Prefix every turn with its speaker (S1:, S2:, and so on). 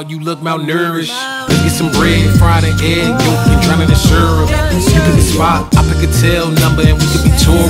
S1: dog, you look malnourished. Get some bread, fried an egg, yolk, and drown in the syrup. You pick a spot, I pick a tail number, and we could be touring.